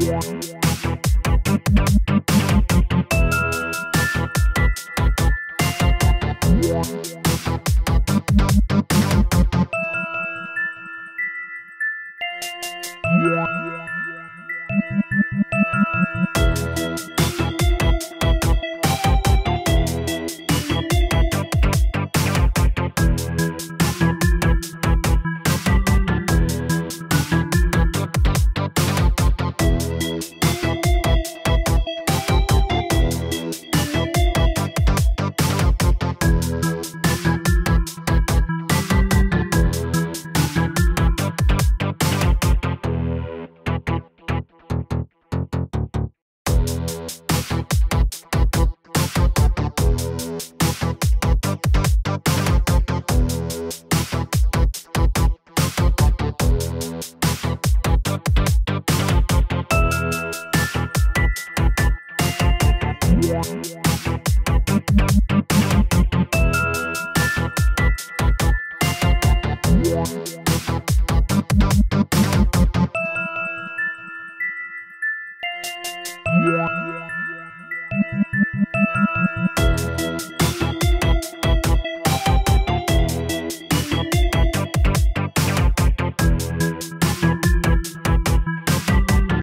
yeah, yeah. Yeah.